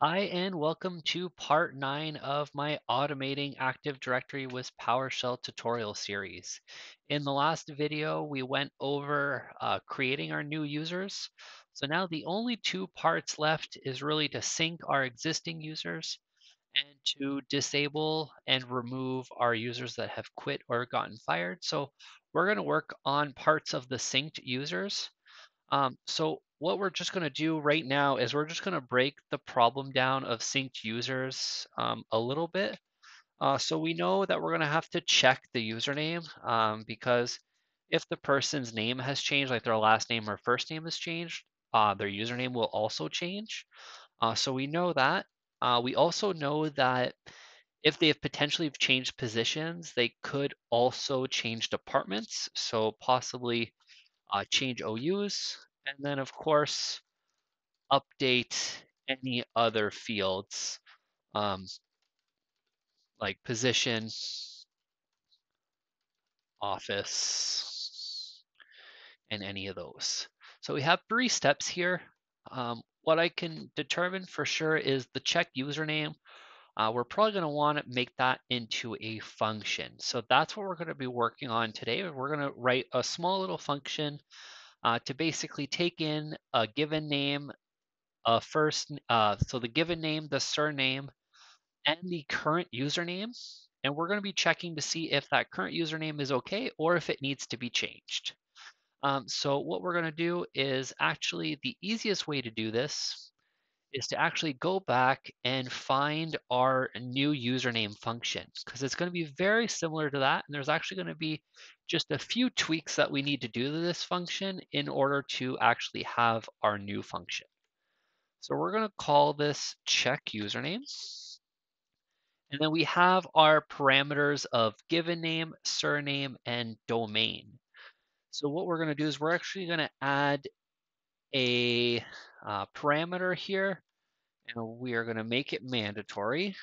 Hi, and welcome to part nine of my Automating Active Directory with PowerShell tutorial series. In the last video, we went over uh, creating our new users. So now the only two parts left is really to sync our existing users and to disable and remove our users that have quit or gotten fired. So we're going to work on parts of the synced users. Um, so what we're just going to do right now is we're just going to break the problem down of synced users um, a little bit. Uh, so we know that we're going to have to check the username um, because if the person's name has changed, like their last name or first name has changed, uh, their username will also change. Uh, so we know that. Uh, we also know that if they have potentially changed positions, they could also change departments. So possibly uh, change OUs, and then of course, update any other fields um, like position, office, and any of those. So we have three steps here. Um, what I can determine for sure is the check username. Uh, we're probably going to want to make that into a function. So that's what we're going to be working on today. We're going to write a small little function uh, to basically take in a given name, a first, uh, so the given name, the surname, and the current username. And we're going to be checking to see if that current username is okay or if it needs to be changed. Um, so what we're going to do is actually the easiest way to do this is to actually go back and find our new username function because it's going to be very similar to that. And there's actually going to be just a few tweaks that we need to do to this function in order to actually have our new function. So we're going to call this check username. And then we have our parameters of given name, surname, and domain. So what we're going to do is we're actually going to add a uh, parameter here, and we are going to make it mandatory.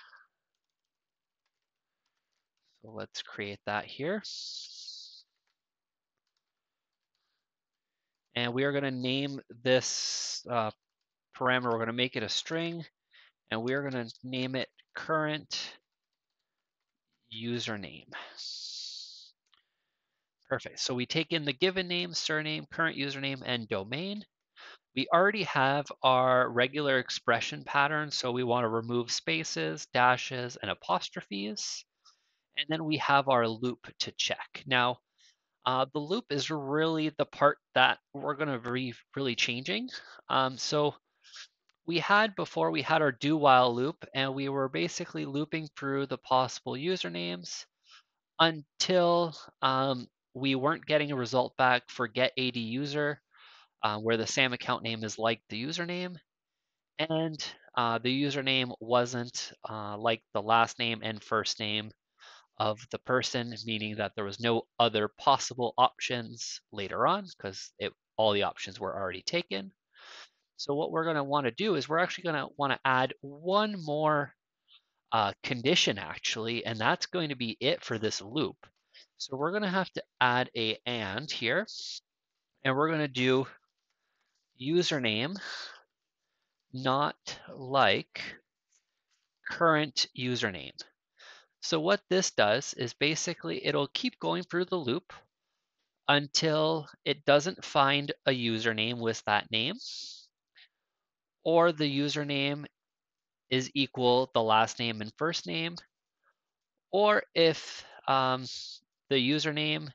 So let's create that here. And we are going to name this uh, parameter, we're going to make it a string, and we are going to name it current username. Perfect. So we take in the given name, surname, current username, and domain. We already have our regular expression pattern, so we want to remove spaces, dashes, and apostrophes. And then we have our loop to check. Now, uh, the loop is really the part that we're going to be really changing. Um, so we had before, we had our do while loop, and we were basically looping through the possible usernames until um, we weren't getting a result back for get AD user, uh, where the SAM account name is like the username, and uh, the username wasn't uh, like the last name and first name of the person, meaning that there was no other possible options later on because all the options were already taken. So what we're going to want to do is we're actually going to want to add one more uh, condition actually, and that's going to be it for this loop. So we're going to have to add a and here, and we're going to do username not like current username. So what this does is basically it'll keep going through the loop until it doesn't find a username with that name or the username is equal the last name and first name, or if um, the username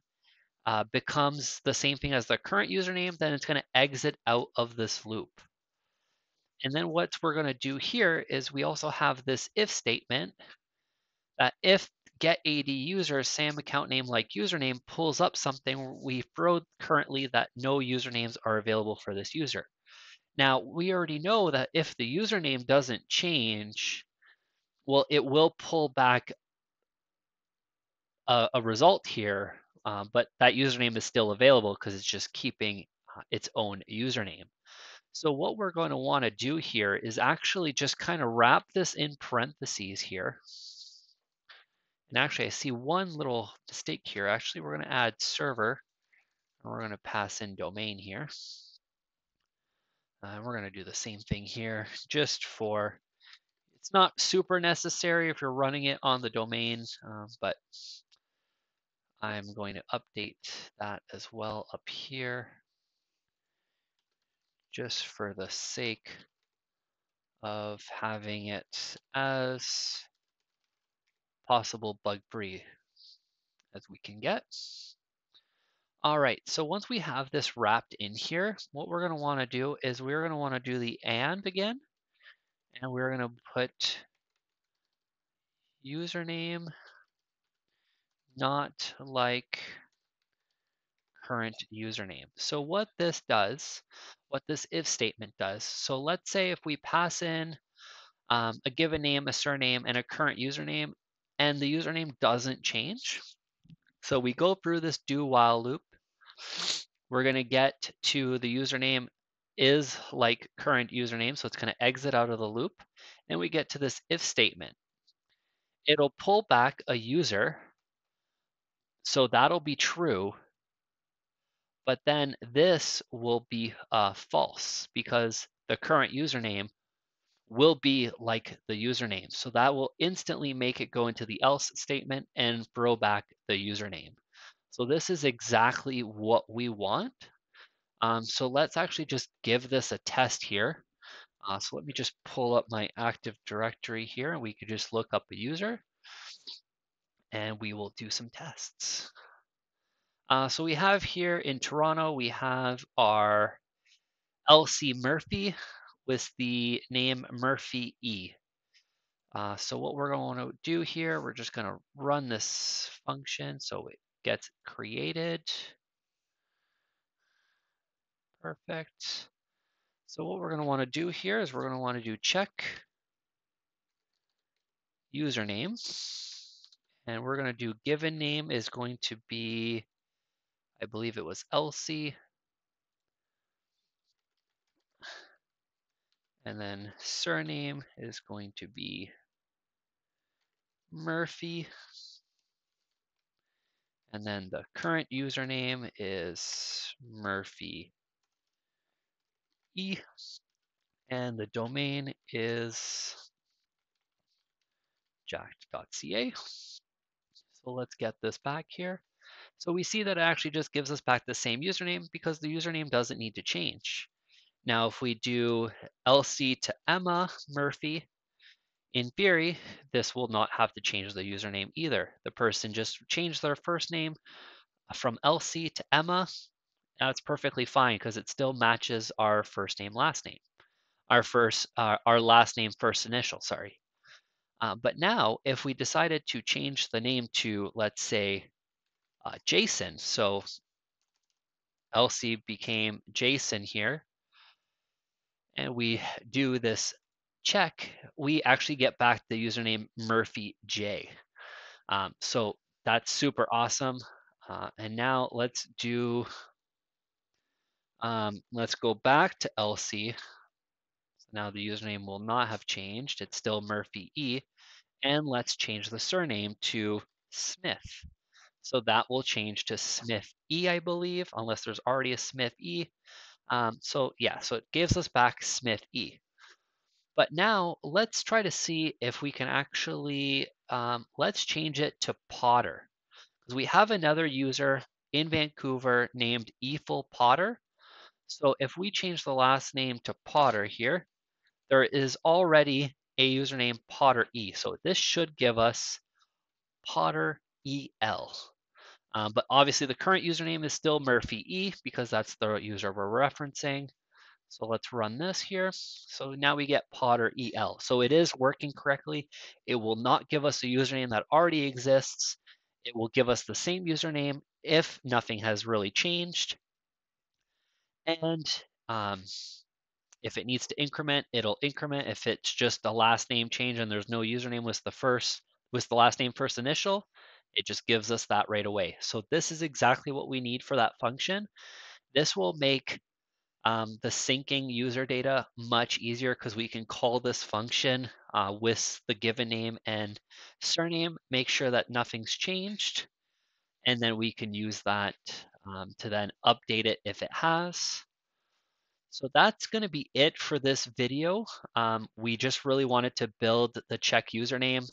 uh, becomes the same thing as the current username, then it's going to exit out of this loop. And then what we're going to do here is we also have this if statement that if get AD user SAM account name like username pulls up something, we throw currently that no usernames are available for this user. Now, we already know that if the username doesn't change, well, it will pull back a, a result here, um, but that username is still available because it's just keeping uh, its own username. So what we're going to want to do here is actually just kind of wrap this in parentheses here. And actually, I see one little mistake here. Actually, we're going to add server, and we're going to pass in domain here. Uh, we're going to do the same thing here just for It's not super necessary if you're running it on the domain, uh, but I'm going to update that as well up here just for the sake of having it as possible bug-free as we can get. All right, so once we have this wrapped in here, what we're gonna wanna do is we're gonna wanna do the and again, and we're gonna put username not like current username. So what this does, what this if statement does, so let's say if we pass in um, a given name, a surname, and a current username, and the username doesn't change. So we go through this do while loop we're going to get to the username is like current username, so it's going to exit out of the loop, and we get to this if statement. It'll pull back a user, so that'll be true, but then this will be uh, false because the current username will be like the username. So that will instantly make it go into the else statement and throw back the username. So this is exactly what we want. Um, so let's actually just give this a test here. Uh, so let me just pull up my Active Directory here and we could just look up a user and we will do some tests. Uh, so we have here in Toronto, we have our Elsie Murphy with the name Murphy E. Uh, so what we're going to do here, we're just going to run this function. So it gets created. Perfect. So what we're going to want to do here is we're going to want to do check username. And we're going to do given name is going to be, I believe it was Elsie. And then surname is going to be Murphy. And then the current username is Murphy E. And the domain is jacked.ca. So let's get this back here. So we see that it actually just gives us back the same username because the username doesn't need to change. Now, if we do Elsie to Emma Murphy, in theory, this will not have to change the username either. The person just changed their first name from Elsie to Emma. That's perfectly fine because it still matches our first name, last name, our first, uh, our last name, first initial. Sorry. Uh, but now, if we decided to change the name to, let's say, uh, Jason, so Elsie became Jason here, and we do this check, we actually get back the username Murphy J. Um, so that's super awesome. Uh, and now let's do, um, let's go back to Elsie. Now the username will not have changed. It's still Murphy E. And let's change the surname to Smith. So that will change to Smith E, I believe, unless there's already a Smith E. Um, so yeah, so it gives us back Smith E. But now let's try to see if we can actually, um, let's change it to Potter. Because we have another user in Vancouver named Ethel Potter. So if we change the last name to Potter here, there is already a username Potter E. So this should give us Potter EL. Um, but obviously the current username is still Murphy E because that's the user we're referencing. So let's run this here. So now we get Potter EL. So it is working correctly. It will not give us a username that already exists. It will give us the same username if nothing has really changed. And um, if it needs to increment, it'll increment. If it's just a last name change and there's no username with the first, with the last name first initial, it just gives us that right away. So this is exactly what we need for that function. This will make um, the syncing user data much easier because we can call this function uh, with the given name and surname, make sure that nothing's changed, and then we can use that um, to then update it if it has. So that's going to be it for this video. Um, we just really wanted to build the check username.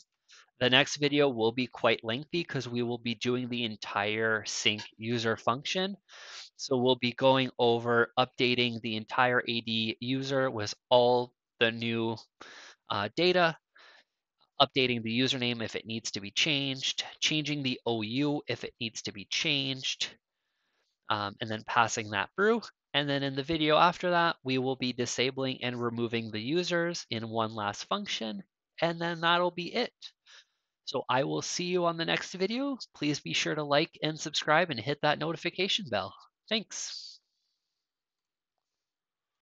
The next video will be quite lengthy because we will be doing the entire sync user function. So we'll be going over updating the entire AD user with all the new uh, data, updating the username if it needs to be changed, changing the OU if it needs to be changed, um, and then passing that through. And then in the video after that, we will be disabling and removing the users in one last function, and then that'll be it. So I will see you on the next video. Please be sure to like and subscribe and hit that notification bell. Thanks.